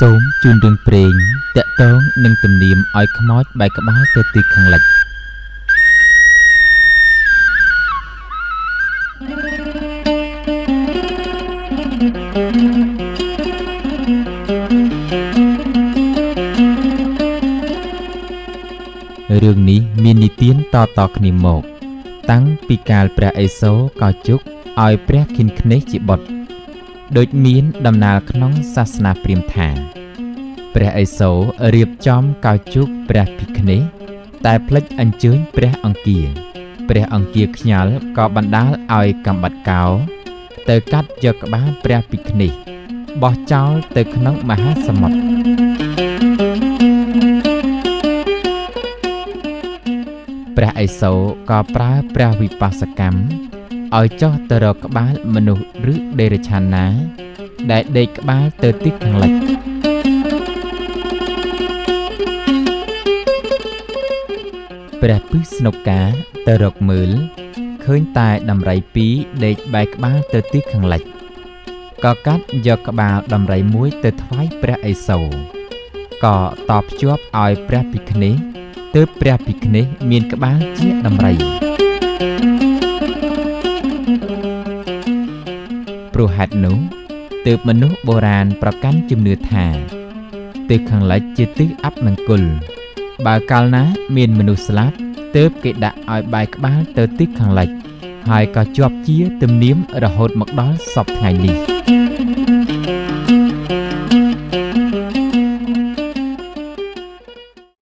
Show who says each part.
Speaker 1: សូមជូនរឿងព្រេងតាក់ទងនឹងទំនៀមឲ្យខ្មោចបែកក្បាលទៅទិសខាងលិចរឿងនេះមាននិទានតៗគ្នាមក តាំងពីកាលព្រះអេសូរកោជុកឲ្យព្រះគិនគ្នេសជាបុត្រ ដូចមានដំណាលក្នុងសាសនាព្រាហ្មណ៍ថាព្រះឥសូររៀបចំកោជុកព្រះភិក្ខុតែផ្លិចអញ្ជើញព្រះអង្គាព្រះអង្គាខ្ញាល់ក៏បណ្ដាលឲ្យកំបាត់កោ ទៅកាត់យកក្បាលព្រះភិក្ខុបោះចោលទៅក្នុងមហាសមុទ្រព្រះឥសូរក៏ប្រើព្រះវិបស្សកម្ម ឲ្យចោះទៅរកក្បាលមនុស្សឬដេរឆានណា ដែលដេកក្បាលទៅទិសខាងលិចព្រះពឹសស្នុកកាទៅរកមើលឃើញតែដំរីពីរដេកបែកក្បាលទៅទិសខាងលិចក៏កាត់យកក្បាលដំរីមួយទៅថ្វាយព្រះឥសូរក៏តបភ្ជាប់ឲ្យព្រះភិក្ខុនេះទើបព្រះភិក្ខុនេះមានក្បាលជាដំរី ព្រោះហេតុនោះទើបមនុស្សបុរាណប្រកាន់ជំនឿថាទិសខាងលិចជាទិសអពមង្គលបើកាលណាមានមនុស្សស្លាប់ទើបគេដាក់ឲ្យបែរក្បាលទៅទិសខាងលិចហើយក៏ជាប់ជាទំនៀមរហូតមកដល់សពថ្ងៃនេះ